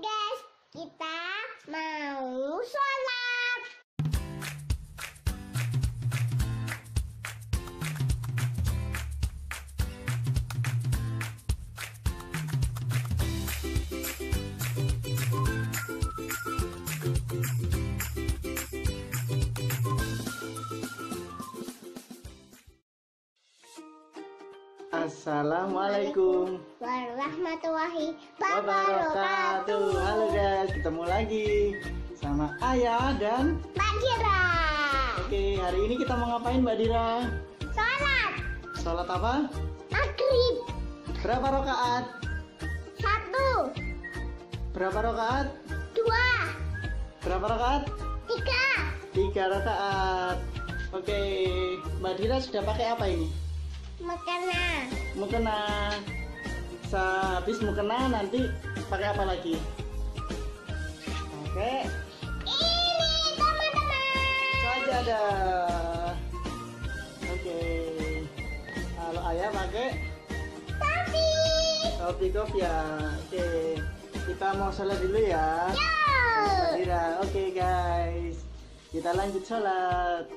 guys, kita mau sholat. Assalamualaikum Warahmatullahi wabarakatuh. Halo guys, ketemu lagi sama Ayah dan Mbak Dira. Oke, hari ini kita mau ngapain Mbak Dira? Sholat Sholat apa? maghrib Berapa rakaat? satu, Berapa rakaat? dua, Berapa rakaat? tiga. Tiga rakaat. Oke, Mbak Dira sudah pakai apa ini? Makanan Mukena. Sehabis mukena nanti pakai apa lagi? Oke, ini teman-teman. saja Oke. Kalau ayah pakai Tapi, topi kopi ya. Oke. Kita mau sholat dulu ya. Dira. Oke guys. Kita lanjut sholat.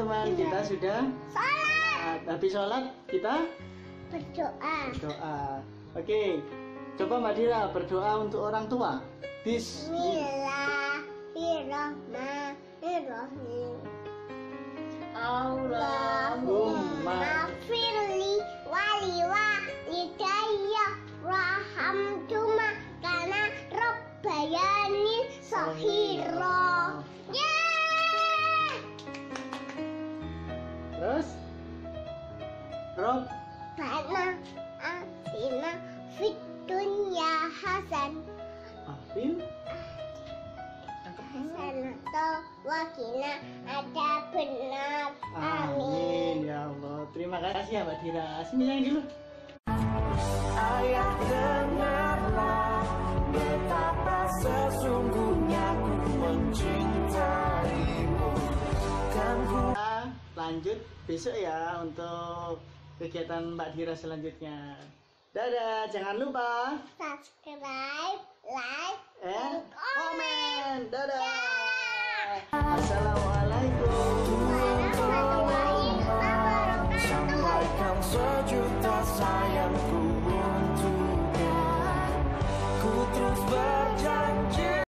Teman-teman, kita sudah Sholat habis sholat kita berdoa. doa. Oke. Coba Mbak Dira berdoa untuk orang tua. Bismillah. Bismillahirrahmanirrahim. Allahumma firli wali walidayya rahamtuma kana rabbayani sahira. Rob Karena atina fit dunya hasan Afin qina ada benar. Amin ya Allah. Terima kasih ya Mbak Dira. Sini dulu. Ayah dengarlah betapa sesungguhnya ku mencintaimu Kan ku Kita lanjut besok ya untuk kegiatan Mbak Dira selanjutnya. Dadah, jangan lupa subscribe, like, eh, and comment. Dadah. Assalamualaikum sayangku untukmu. Ku terus berjalan.